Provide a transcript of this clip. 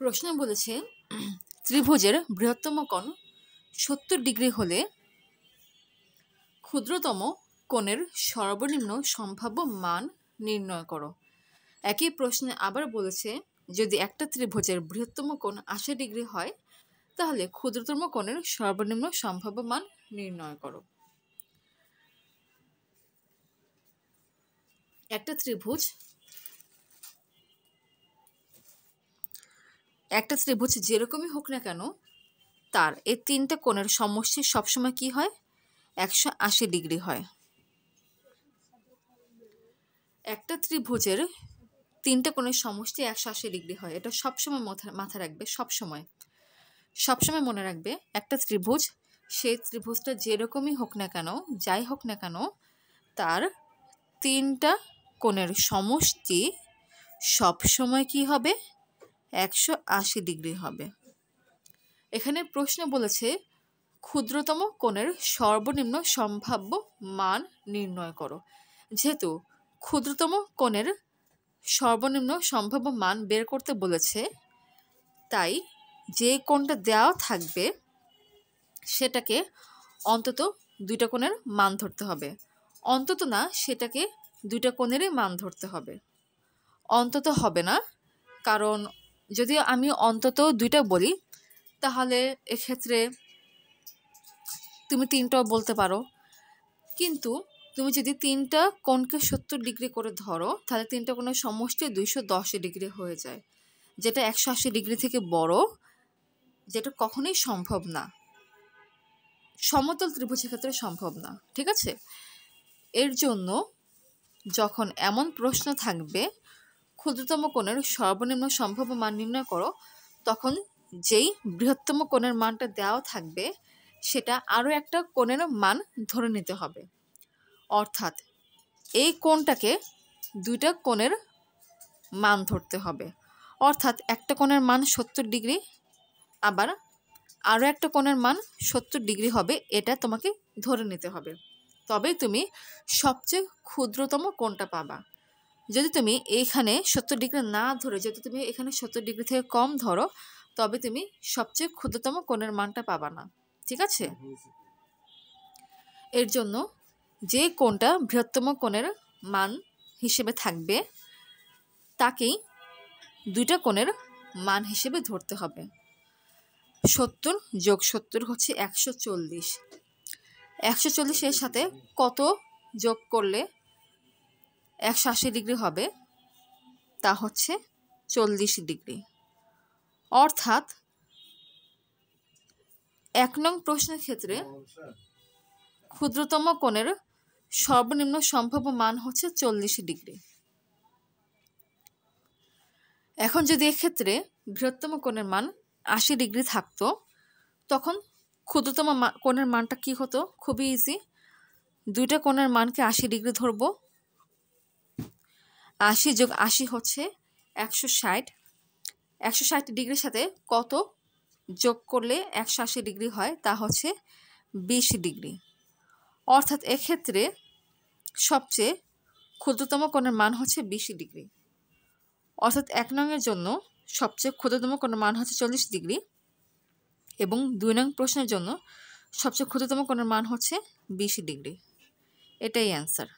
প্রশ্ন বলেছে, ত্রিভুজের বৃহত্তম কোণ সত্তর ডিগ্রি হলে ক্ষুদ্রতম কোণের সর্বনিম্ন সম্ভাব্য মান নির্ণয় করো। একই প্রশ্নে আবার বলেছে, যদি একটা ত্রিভুজের বৃহত্তম কোণ আশি ডিগ্রি হয়, তাহলে ক্ষুদ্রতম কোণের সর্বনিম্ন সম্ভাব্য মান নির্ণয় করো। একটা ত্রিভুজ। একটা ত্রিভুজ যেরকমই হোক না কেন, তার এই তিনটে কোণের সমষ্টি সবসময় কি হয়? একশো আশি ডিগ্রি হয়। একটা ত্রিভুজের তিনটে কোণের সমষ্টি একশো আশি ডিগ্রি হয়। এটা সবসময় মাথা মাথায় রাখবে, সবসময়। সবসময় মনে রাখবে, একটা ত্রিভুজ, সেই ত্রিভুজটা যেরকমই হোক না কেন, যাই হোক না কেন, তার তিনটা কোণের সমষ্টি সবসময় কি হবে? একশো আশি ডিগ্রি হবে। এখানে প্রশ্ন বলেছে, ক্ষুদ্রতম কোণের সর্বনিম্ন সম্ভাব্য মান নির্ণয় করো। যেহেতু ক্ষুদ্রতম কোণের সর্বনিম্ন সম্ভাব্য মান বের করতে বলেছে, তাই যে কোণটা দেওয়া থাকবে, সেটাকে অন্তত দুইটা কোণের মান ধরতে হবে। অন্তত না, সেটাকে দুইটা কোণেরই মান ধরতে হবে। অন্তত হবে না, কারণ যদি আমি অন্তত দুইটা বলি, তাহলে এক্ষেত্রে তুমি তিনটাও বলতে পারো। কিন্তু তুমি যদি তিনটা কোণকে সত্তর ডিগ্রি করে ধরো, তাহলে তিনটা কোণের সমষ্টি দুইশো দশ ডিগ্রি হয়ে যায়, যেটা একশো আশি ডিগ্রি থেকে বড়, যেটা কখনোই সম্ভব না। সমতল ত্রিভুজের ক্ষেত্রে সম্ভব না, ঠিক আছে? এর জন্য যখন এমন প্রশ্ন থাকবে, ক্ষুদ্রতম কোণের সর্বনিম্ন সম্ভাব্য মান নির্ণয় করো, তখন যেই বৃহত্তম কোণের মানটা দেওয়া থাকবে, সেটা আরও একটা কোণের মান ধরে নিতে হবে। অর্থাৎ এই কোণটাকে দুইটা কোণের মান ধরতে হবে। অর্থাৎ একটা কোণের মান সত্তর ডিগ্রি, আবার আরও একটা কোণের মান সত্তর ডিগ্রি হবে, এটা তোমাকে ধরে নিতে হবে। তবেই তুমি সবচেয়ে ক্ষুদ্রতম কোণটা পাবা? যদি তুমি এইখানে সত্তর ডিগ্রি না ধরে যদি তুমি এখানে সত্তর ডিগ্রি থেকে কম ধরো তবে তুমি সবচেয়ে ক্ষুদ্রতম কোণের মানটা পাবা না। ঠিক আছে? এর জন্য যে কোণটা বৃহত্তম কোণের মান হিসেবে থাকবে তাকেই দুইটা কোণের মান হিসেবে ধরতে হবে। সত্তর যোগ সত্তর হচ্ছে একশো চল্লিশ। একশো চল্লিশের সাথে কত যোগ করলে একশো আশি ডিগ্রি হবে? তা হচ্ছে চল্লিশ ডিগ্রি। অর্থাৎ এক নং প্রশ্নের ক্ষেত্রে ক্ষুদ্রতম কোণের সর্বনিম্ন সম্ভাব্য মান হচ্ছে চল্লিশ ডিগ্রি। এখন যদি এক্ষেত্রে বৃহত্তম কোণের মান আশি ডিগ্রি থাকতো, তখন ক্ষুদ্রতম কোণের মানটা কি হতো? খুবই ইজি দুইটা কোণের মানকে আশি ডিগ্রি ধরবো। আশি যোগ আশি হচ্ছে একশো ষাট। একশো ষাট ডিগ্রির সাথে কত যোগ করলে একশো আশি ডিগ্রি হয়? তা হচ্ছে বিশ ডিগ্রি। অর্থাৎ এক্ষেত্রে সবচেয়ে ক্ষুদ্রতম কোণের মান হচ্ছে বিশ ডিগ্রি। অর্থাৎ এক নংয়ের জন্য সবচেয়ে ক্ষুদ্রতম কোণের মান হচ্ছে চল্লিশ ডিগ্রি। এবং দুই নং প্রশ্নের জন্য সবচেয়ে ক্ষুদ্রতম কোণের মান হচ্ছে বিশ ডিগ্রি। এটাই অ্যান্সার